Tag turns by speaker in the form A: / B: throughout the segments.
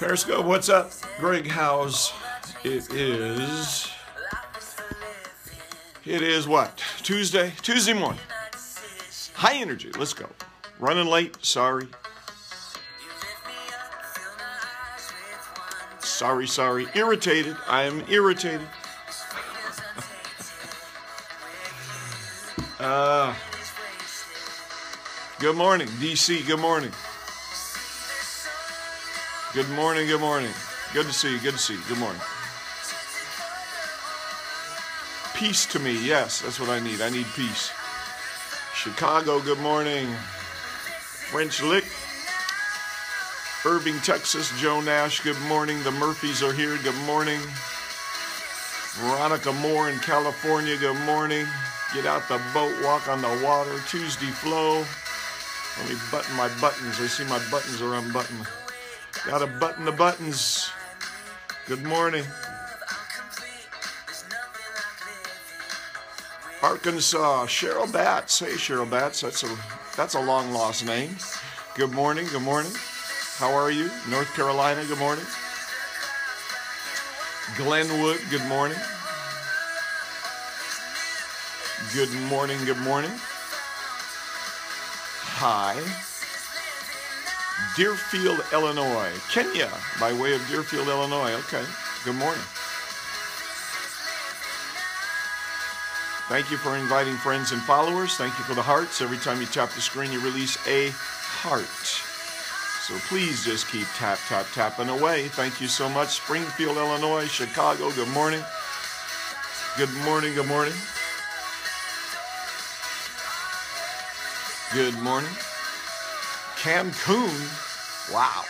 A: Periscope, what's up? Greg Howse. It is. It is what? Tuesday? Tuesday morning. High energy. Let's go. Running late. Sorry. Sorry, sorry. Irritated. I am irritated. uh, good morning, DC. Good morning. Good morning, good morning. Good to see you, good to see you. Good morning. Peace to me, yes, that's what I need. I need peace. Chicago, good morning. French Lick. Irving, Texas, Joe Nash, good morning. The Murphys are here, good morning. Veronica Moore in California, good morning. Get out the boat, walk on the water, Tuesday flow. Let me button my buttons. I see my buttons are unbuttoned. Gotta button the buttons. Good morning. Arkansas, Cheryl Batts. Hey, Cheryl Batts. That's a that's a long lost name. Good morning. Good morning. How are you? North Carolina. Good morning. Glenwood. Good morning. Good morning. Good morning. Hi. Deerfield, Illinois. Kenya, by way of Deerfield, Illinois. Okay. Good morning. Thank you for inviting friends and followers. Thank you for the hearts. Every time you tap the screen, you release a heart. So please just keep tap, tap, tapping away. Thank you so much. Springfield, Illinois, Chicago, good morning. Good morning, good morning. Good morning. Cancun. Wow.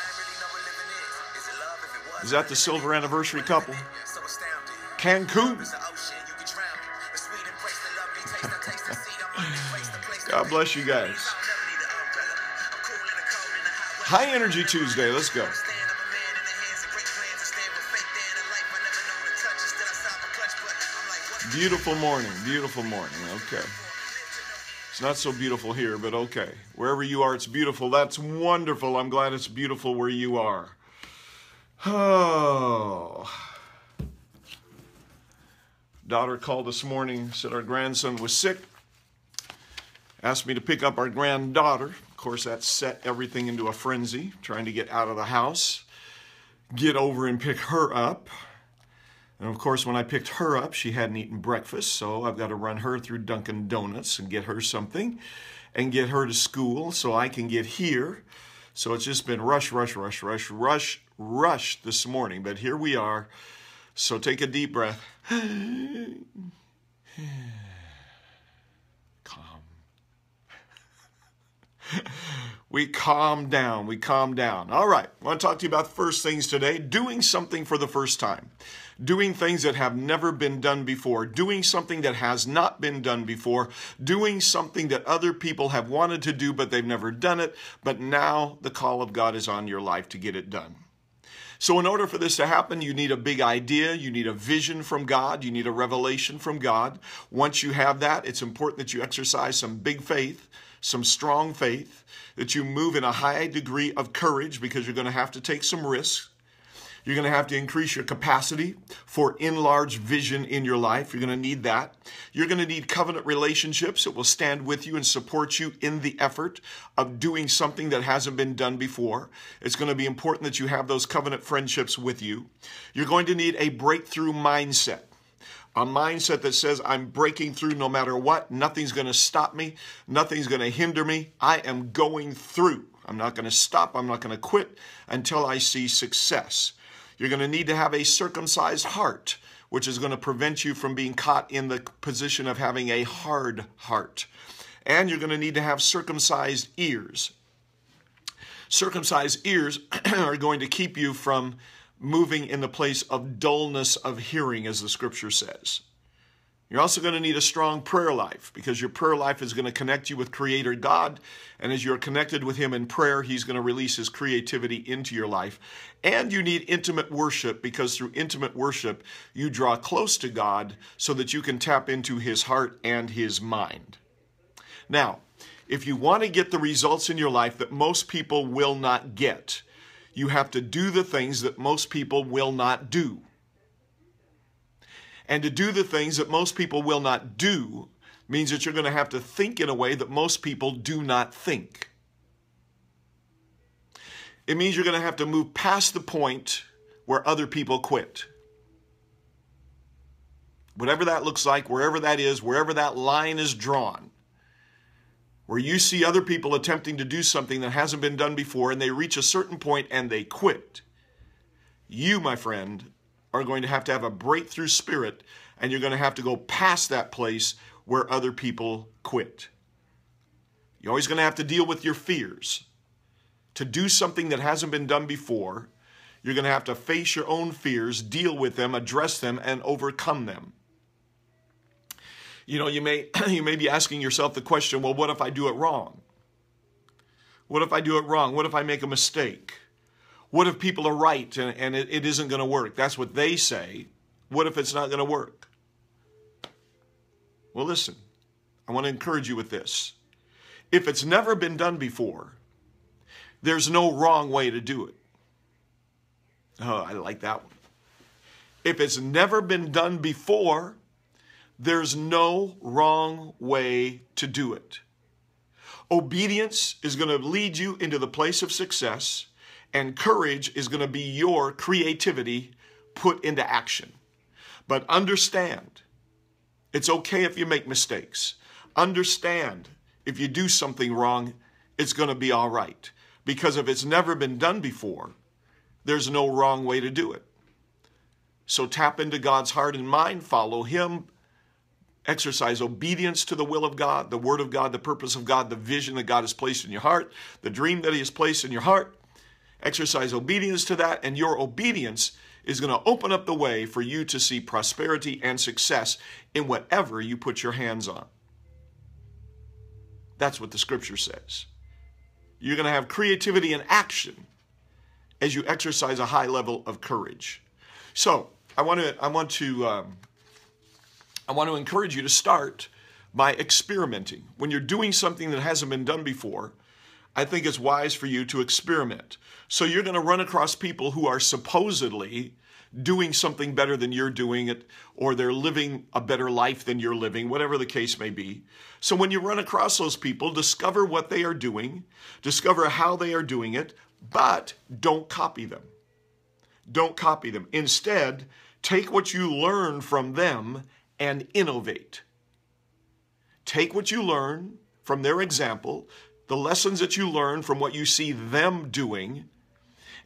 A: Is that the silver anniversary couple? Cancun. God bless you guys. High Energy Tuesday. Let's go. Beautiful morning. Beautiful morning. Okay. It's not so beautiful here, but okay. Wherever you are, it's beautiful. That's wonderful. I'm glad it's beautiful where you are. Oh. Daughter called this morning, said our grandson was sick. Asked me to pick up our granddaughter. Of course, that set everything into a frenzy, trying to get out of the house, get over and pick her up. And of course, when I picked her up, she hadn't eaten breakfast, so I've got to run her through Dunkin' Donuts and get her something and get her to school so I can get here. So it's just been rush, rush, rush, rush, rush, rush this morning. But here we are. So take a deep breath. Calm. we calm down. We calm down. All right. I want to talk to you about first things today doing something for the first time doing things that have never been done before, doing something that has not been done before, doing something that other people have wanted to do but they've never done it, but now the call of God is on your life to get it done. So, in order for this to happen, you need a big idea, you need a vision from God, you need a revelation from God. Once you have that, it's important that you exercise some big faith, some strong faith, that you move in a high degree of courage because you're going to have to take some risks. You're going to have to increase your capacity for enlarged vision in your life. You're going to need that. You're going to need covenant relationships that will stand with you and support you in the effort of doing something that hasn't been done before. It's going to be important that you have those covenant friendships with you. You're going to need a breakthrough mindset a mindset that says, I'm breaking through no matter what. Nothing's going to stop me. Nothing's going to hinder me. I am going through. I'm not going to stop. I'm not going to quit until I see success. You're going to need to have a circumcised heart, which is going to prevent you from being caught in the position of having a hard heart. And you're going to need to have circumcised ears. Circumcised ears are going to keep you from moving in the place of dullness of hearing, as the scripture says. You're also going to need a strong prayer life because your prayer life is going to connect you with Creator God. And as you're connected with Him in prayer, He's going to release His creativity into your life. And you need intimate worship because through intimate worship, you draw close to God so that you can tap into His heart and His mind. Now, if you want to get the results in your life that most people will not get, you have to do the things that most people will not do. And to do the things that most people will not do means that you're going to have to think in a way that most people do not think. It means you're going to have to move past the point where other people quit. Whatever that looks like, wherever that is, wherever that line is drawn, where you see other people attempting to do something that hasn't been done before and they reach a certain point and they quit. You, my friend, are going to have to have a breakthrough spirit and you're going to have to go past that place where other people quit. You're always going to have to deal with your fears. To do something that hasn't been done before, you're going to have to face your own fears, deal with them, address them, and overcome them. You know, you may you may be asking yourself the question, well, what if I do it wrong? What if I do it wrong? What if I make a mistake? What if people are right and, and it, it isn't going to work? That's what they say. What if it's not going to work? Well, listen, I want to encourage you with this. If it's never been done before, there's no wrong way to do it. Oh, I like that one. If it's never been done before, there's no wrong way to do it. Obedience is going to lead you into the place of success, and courage is going to be your creativity put into action. But understand, it's okay if you make mistakes. Understand if you do something wrong, it's going to be all right. Because if it's never been done before, there's no wrong way to do it. So tap into God's heart and mind, follow Him, exercise obedience to the will of God, the word of God, the purpose of God, the vision that God has placed in your heart, the dream that He has placed in your heart. Exercise obedience to that, and your obedience is going to open up the way for you to see prosperity and success in whatever you put your hands on. That's what the scripture says. You're going to have creativity and action as you exercise a high level of courage. So, I want to I want to um, I want to encourage you to start by experimenting. When you're doing something that hasn't been done before, I think it's wise for you to experiment. So you're going to run across people who are supposedly doing something better than you're doing it, or they're living a better life than you're living, whatever the case may be. So when you run across those people, discover what they are doing, discover how they are doing it, but don't copy them. Don't copy them. Instead, take what you learn from them and innovate. Take what you learn from their example, the lessons that you learn from what you see them doing,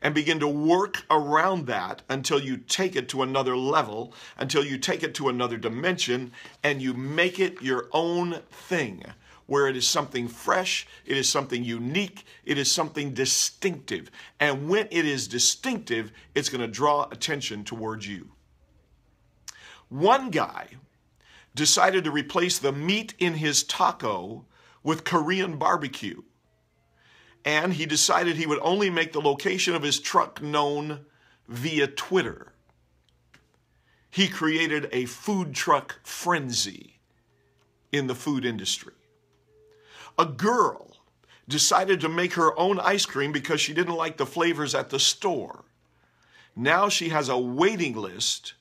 A: and begin to work around that until you take it to another level, until you take it to another dimension, and you make it your own thing, where it is something fresh, it is something unique, it is something distinctive. And when it is distinctive, it's going to draw attention towards you. One guy decided to replace the meat in his taco with Korean barbecue. And he decided he would only make the location of his truck known via Twitter. He created a food truck frenzy in the food industry. A girl decided to make her own ice cream because she didn't like the flavors at the store. Now she has a waiting list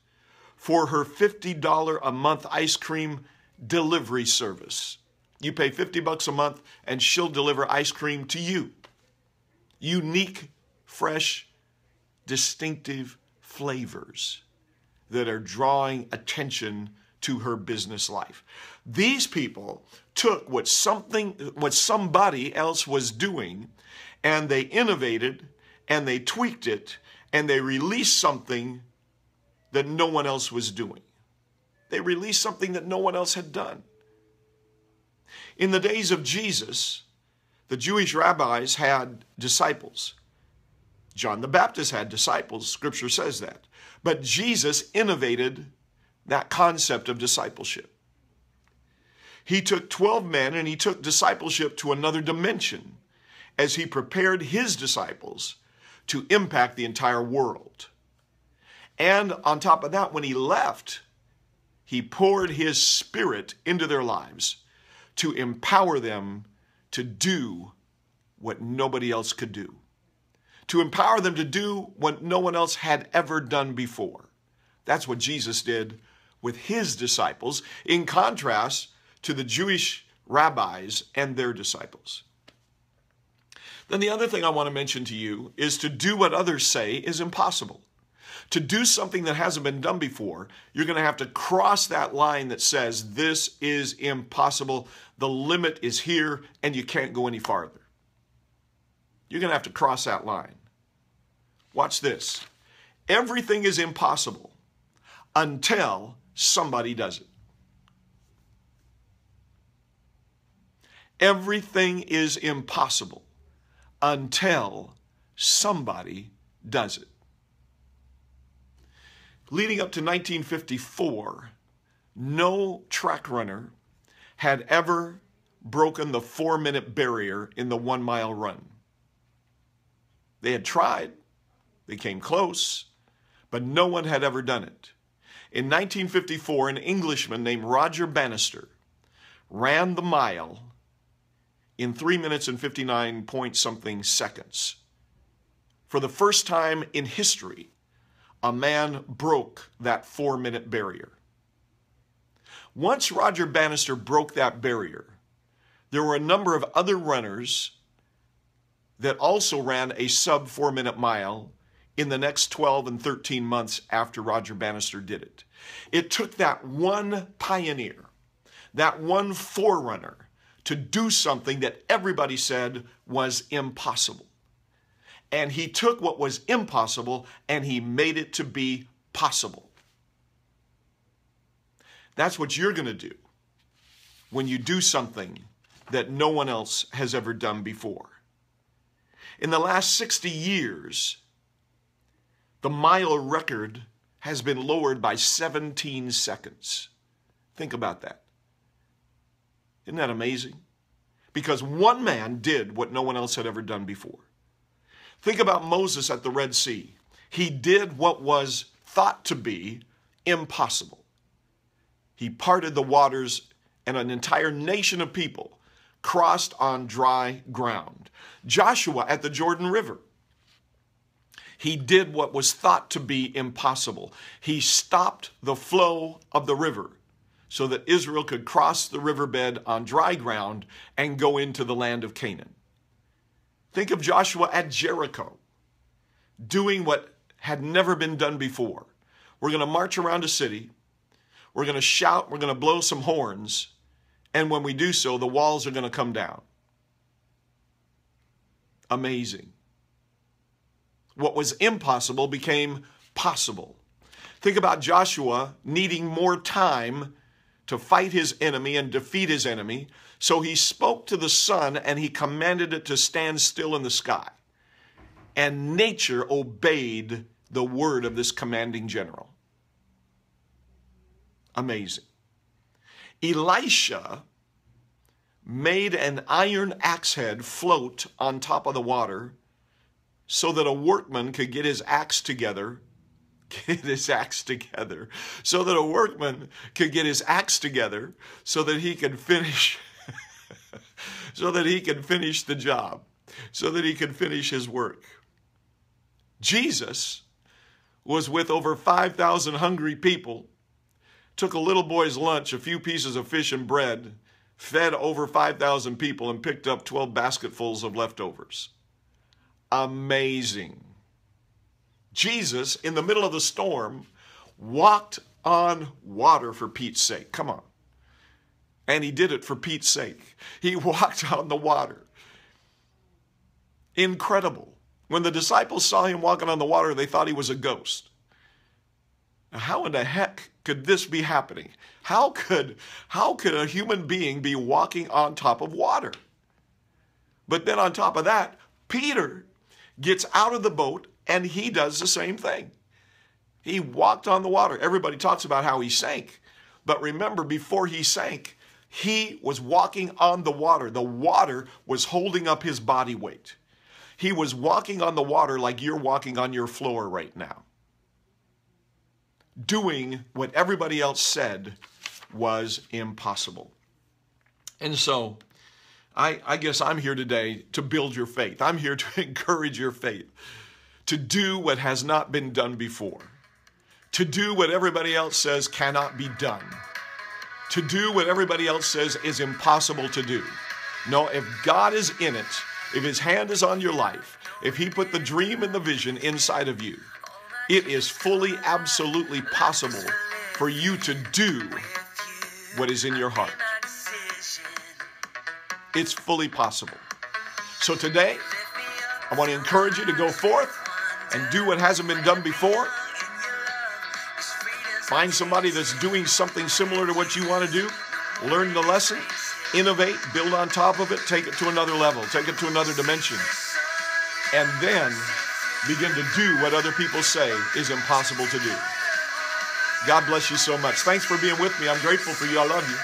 A: for her $50 a month ice cream delivery service. You pay 50 bucks a month and she'll deliver ice cream to you. Unique, fresh, distinctive flavors that are drawing attention to her business life. These people took what something what somebody else was doing and they innovated and they tweaked it and they released something that no one else was doing. They released something that no one else had done. In the days of Jesus, the Jewish rabbis had disciples. John the Baptist had disciples, scripture says that. But Jesus innovated that concept of discipleship. He took 12 men and he took discipleship to another dimension as he prepared his disciples to impact the entire world. And on top of that, when he left, he poured his spirit into their lives to empower them to do what nobody else could do, to empower them to do what no one else had ever done before. That's what Jesus did with his disciples, in contrast to the Jewish rabbis and their disciples. Then the other thing I want to mention to you is to do what others say is impossible. To do something that hasn't been done before, you're going to have to cross that line that says, This is impossible. The limit is here, and you can't go any farther. You're going to have to cross that line. Watch this. Everything is impossible until somebody does it. Everything is impossible until somebody does it. Leading up to 1954, no track runner had ever broken the four minute barrier in the one mile run. They had tried, they came close, but no one had ever done it. In 1954, an Englishman named Roger Bannister ran the mile in three minutes and 59 point something seconds. For the first time in history, a man broke that four minute barrier. Once Roger Bannister broke that barrier, there were a number of other runners that also ran a sub four minute mile in the next 12 and 13 months after Roger Bannister did it. It took that one pioneer, that one forerunner, to do something that everybody said was impossible. And he took what was impossible and he made it to be possible. That's what you're going to do when you do something that no one else has ever done before. In the last 60 years, the mile record has been lowered by 17 seconds. Think about that. Isn't that amazing? Because one man did what no one else had ever done before. Think about Moses at the Red Sea. He did what was thought to be impossible. He parted the waters, and an entire nation of people crossed on dry ground. Joshua at the Jordan River. He did what was thought to be impossible. He stopped the flow of the river so that Israel could cross the riverbed on dry ground and go into the land of Canaan. Think of Joshua at Jericho doing what had never been done before. We're going to march around a city. We're going to shout. We're going to blow some horns. And when we do so, the walls are going to come down. Amazing. What was impossible became possible. Think about Joshua needing more time to fight his enemy and defeat his enemy. So he spoke to the sun and he commanded it to stand still in the sky. And nature obeyed the word of this commanding general. Amazing. Elisha made an iron axe head float on top of the water so that a workman could get his axe together get his axe together so that a workman could get his axe together so that he could finish so that he could finish the job so that he could finish his work jesus was with over 5000 hungry people took a little boy's lunch a few pieces of fish and bread fed over 5000 people and picked up 12 basketfuls of leftovers amazing. Jesus, in the middle of the storm, walked on water for Pete's sake. Come on. And he did it for Pete's sake. He walked on the water. Incredible. When the disciples saw him walking on the water, they thought he was a ghost. Now, how in the heck could this be happening? How could, how could a human being be walking on top of water? But then on top of that, Peter gets out of the boat and he does the same thing. He walked on the water. Everybody talks about how he sank. But remember, before he sank, he was walking on the water. The water was holding up his body weight. He was walking on the water like you're walking on your floor right now, doing what everybody else said was impossible. And so, I, I guess I'm here today to build your faith. I'm here to encourage your faith to do what has not been done before, to do what everybody else says cannot be done, to do what everybody else says is impossible to do. No, if God is in it, if His hand is on your life, if He put the dream and the vision inside of you, it is fully, absolutely possible for you to do what is in your heart. It's fully possible. So today, I want to encourage you to go forth and do what hasn't been done before. Find somebody that's doing something similar to what you want to do. Learn the lesson, innovate, build on top of it, take it to another level, take it to another dimension. And then begin to do what other people say is impossible to do. God bless you so much. Thanks for being with me. I'm grateful for you. I love you.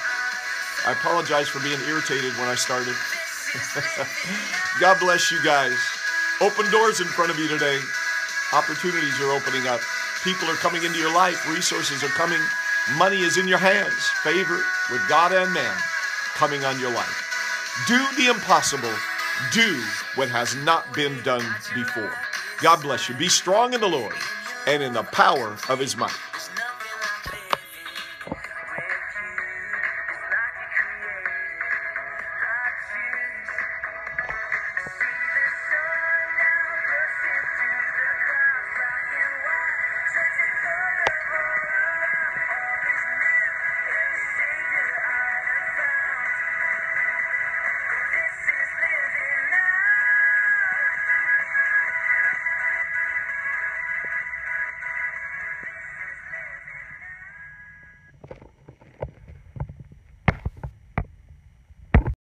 A: I apologize for being irritated when I started. God bless you guys. Open doors in front of you today. Opportunities are opening up. People are coming into your life. Resources are coming. Money is in your hands. Favor with God and man coming on your life. Do the impossible. Do what has not been done before. God bless you. Be strong in the Lord and in the power of his might.